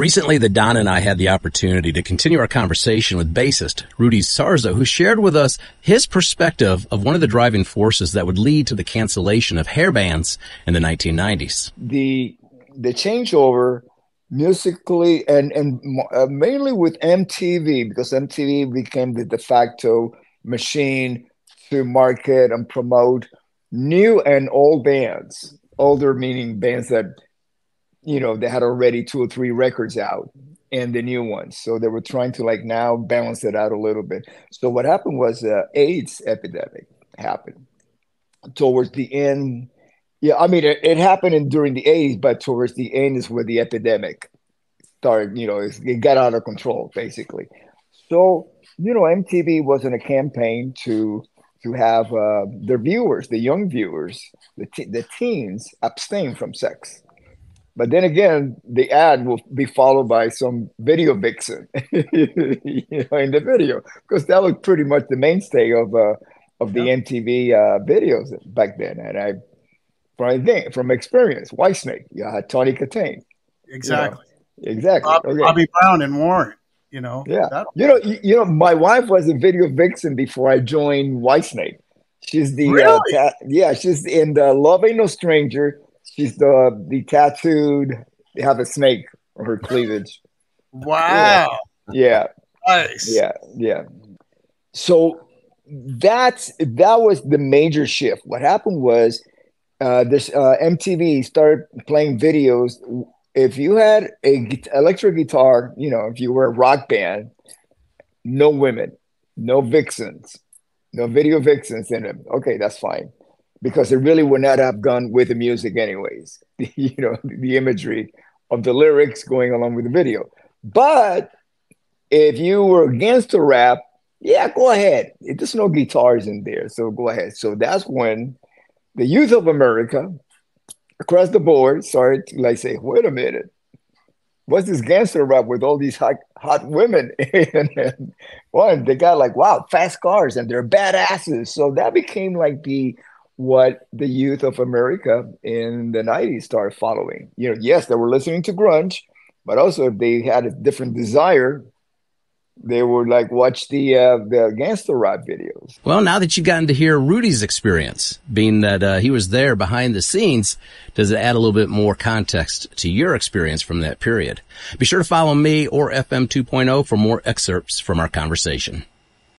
Recently, the Don and I had the opportunity to continue our conversation with bassist Rudy Sarzo, who shared with us his perspective of one of the driving forces that would lead to the cancellation of hair bands in the 1990s. The the changeover musically and and uh, mainly with MTV because MTV became the de facto machine to market and promote new and old bands. Older meaning bands that you know they had already two or three records out and the new ones. So they were trying to like now balance it out a little bit. So what happened was uh, aids epidemic happened towards the end. Yeah i mean it, it happened in, during the 80s but towards the end is where the epidemic started you know it got out of control basically. So you know mtv was in a campaign to to have uh, their viewers the young viewers the, the teens abstain from sex but then again, the ad will be followed by some video vixen, you know, in the video, because that was pretty much the mainstay of uh, of the yeah. MTV uh, videos back then. And I, from from experience, Whitesnake, you had Tawny Kitaen, Exactly. You know, exactly. Bob, okay. Bobby Brown and Warrant. You know. Yeah. That, you know. You, you, know. My wife was a video vixen before I joined Whitesnake. She's the uh, really? uh, yeah. She's in the Love Ain't No Stranger She's the the tattooed. They have a snake on her cleavage. Wow. Yeah. Nice. Yeah. Yeah. So that's that was the major shift. What happened was uh, this uh, MTV started playing videos. If you had a electric guitar, you know, if you were a rock band, no women, no vixens, no video vixens in them. Okay, that's fine because they really would not have gone with the music anyways you know the imagery of the lyrics going along with the video. But if you were against the rap yeah go ahead. There's no guitars in there so go ahead. So that's when the youth of america across the board started to like say wait a minute. What's this gangster rap with all these hot, hot women and, and one they got like wow fast cars and they're badasses. So that became like the what the youth of America in the 90s started following. You know, yes, they were listening to grunge, but also if they had a different desire, they would like watch the uh, the gangster rap videos. Well, now that you've gotten to hear Rudy's experience, being that uh, he was there behind the scenes, does it add a little bit more context to your experience from that period? Be sure to follow me or FM 2.0 for more excerpts from our conversation.